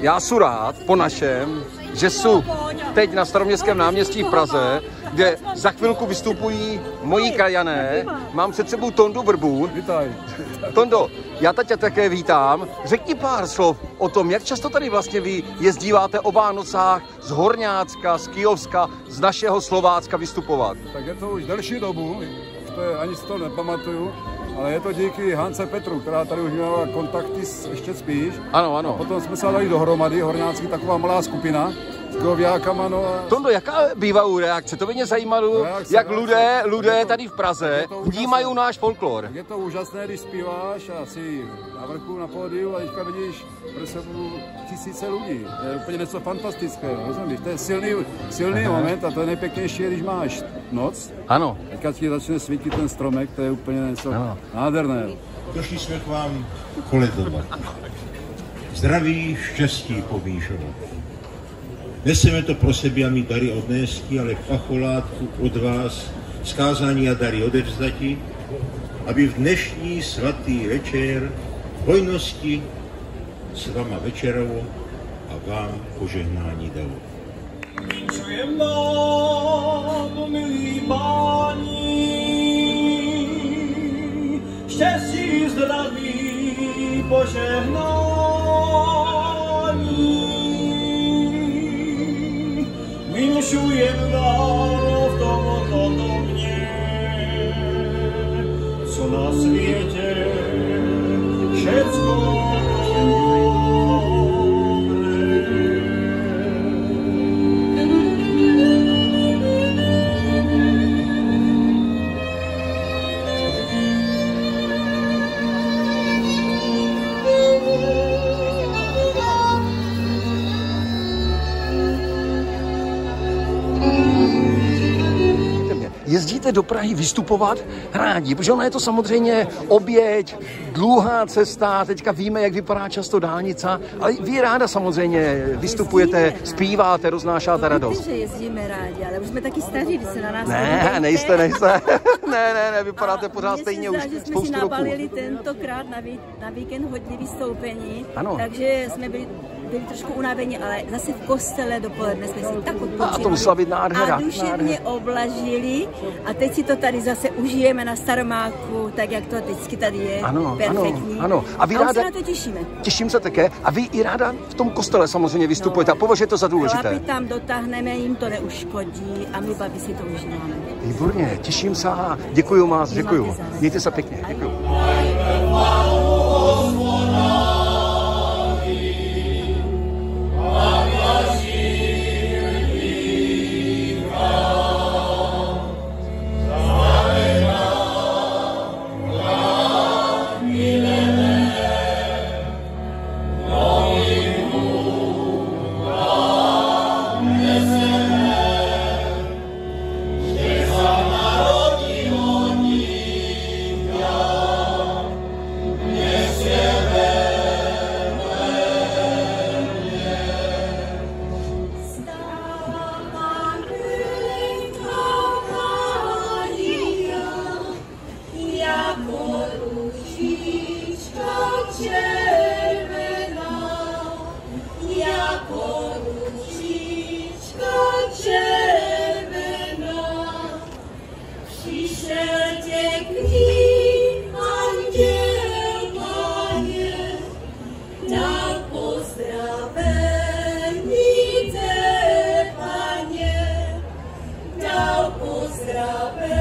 já jsem rád po našem, že jsou teď na staroměstském náměstí v Praze, kde za chvilku vystupují moji krajané. Mám před sebou Tondu Vrbu. Vítaj. Tondo, já tě také vítám. Řekni pár slov o tom, jak často tady vlastně vy jezdíváte o Vánocách z Horňácka, z Kijovska, z našeho Slovácka vystupovat. Tak je to už delší dobu, to je, ani si to nepamatuju, ale je to díky Hance Petru, která tady už měla kontakty s, ještě spíš. Ano, ano. Potom jsme se dali dohromady, Horňácký, taková malá skupina, s Goviákama, no a Tondo, jaká bývají reakce? To by mě zajímalo, Reakce, jak lidé, lidé tady v Praze vnímají náš folklor. je to úžasné, když zpíváš a jsi na vrchu, na pódiu a teďka vidíš pro sebou tisíce lidí. To je úplně něco fantastického, rozumíš? To je silný, silný moment a to je nejpěknější, když máš noc, Ano, teďka ti začne svítit ten stromek, to je úplně něco Ano. nádherného. Došli jsme k vám koledovat. Zdraví, štěstí pomíšovat. Neseme to pro sebe a my dary odnésti, ale pacholátku od vás skázání a dary odevzdati, aby v dnešní svatý večer hojnosti s vama večerovo a vám požehnání dalo. Vinčujem vám, milí páni, štěstí, zdraví, požehnání. Sił jedna równo podobnie, co na świecie do Prahy vystupovat rádi, protože ona je to samozřejmě oběť, dlouhá cesta, teďka víme, jak vypadá často dálnice, ale vy ráda samozřejmě vystupujete, zpíváte, roznášáte radost. že jezdíme rádi, ale už jsme taky staří, když se na nás Ne, nejste, nejste. ne, ne, ne, vypadáte A pořád stejně zdá, už že jsme si nabalili tentokrát na, ví, na víkend hodně vystoupení, Ano. takže jsme byli, byli trošku unavení, ale zase v kostele dopoledne jsme si tak odpočívali. A to musela být nádhera, A duševně oblažili a teď si to tady zase užijeme na Staromáku, tak jak to vždycky tady je. Ano, perfektní. ano, ano. A vy už ráda- se na to těšíme. Těším se také. A vy i ráda v tom kostele samozřejmě vystupujete a považujete to za důležité. Chlapi tam dotáhneme, jim to neuškodí a my babi si to užíváme. Výborně, těším se a děkuji vás, děkuji. Mějte se pěkně, děkuji. zdravě.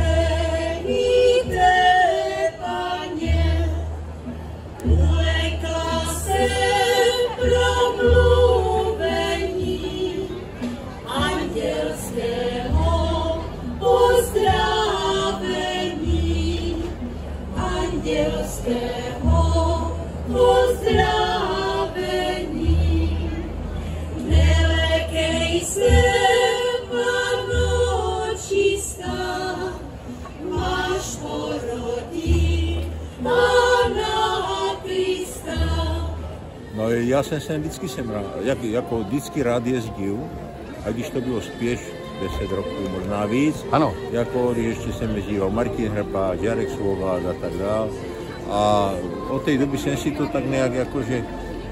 No já jsem sem vždycky jsem rád, jak, jako vždycky rád jezdil, a když to bylo spěš 10 roků, možná víc, Ano. jako když ještě jsem jezdíval Martin Hrpáč, Jarek Svobád a tak dál. A od té doby jsem si to tak nějak jakože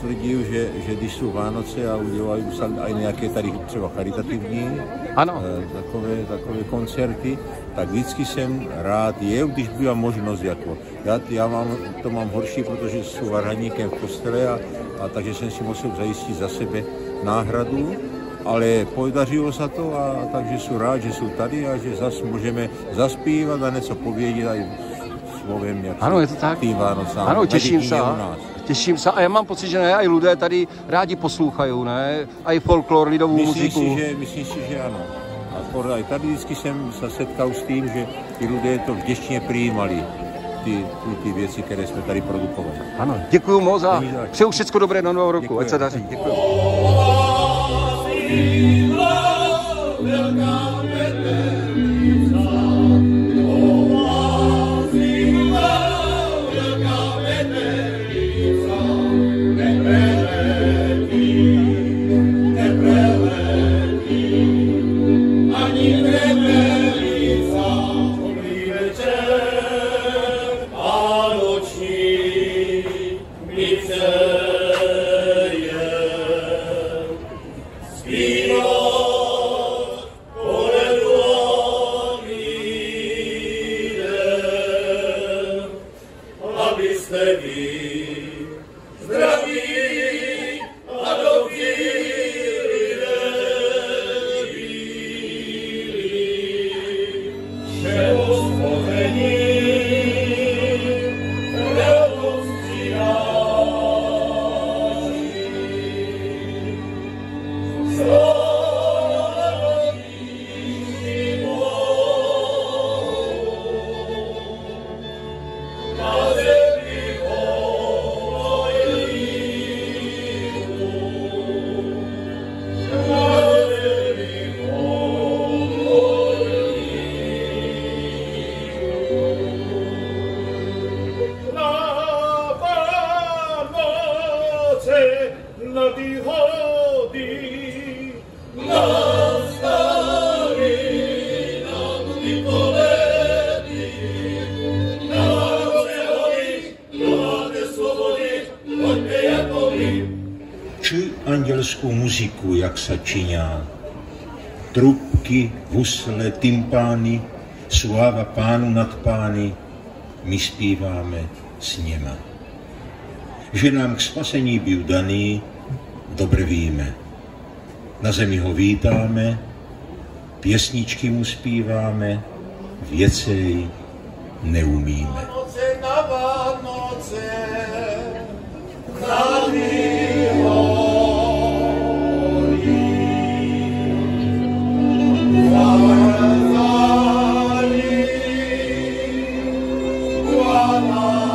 tvrdil, že, že když jsou Vánoce a udělají i nějaké tady třeba charitativní Ano. eh, takové, takové koncerty, tak vždycky jsem rád jel, když byla možnost. Jako. Já, já mám, to mám horší, protože jsou varhaníkem v kostele a, a takže jsem si musel zajistit za sebe náhradu, ale podařilo se to a takže jsem rád, že jsou tady a že zase můžeme zaspívat a něco povědět i slovem, jak Ano, je to tak. tým Vánocám. Ano, těším se. Těším se a já mám pocit, že ne, i lidé tady rádi poslouchají, ne? A i folklor, lidovou Myslím muziku. si, že, myslím si, že ano. A tady vždycky jsem se setkal s tím, že ti lidé to vděčně přijímali, ty, ty, ty věci, které jsme tady produkovali. Ano, děkuji moc a přeju všechno dobré do nového roku. Děkuji. Ať se daří. Děkuji. Čuj andělskou muziku, jak se čiňá. Trubky, husle, tympány, sláva pánu nad pány, my zpíváme s něma. Že nám k spasení byl daný, dobře víme. Na zemi ho vítáme, pěsničky mu zpíváme, věcej neumíme. Jedna,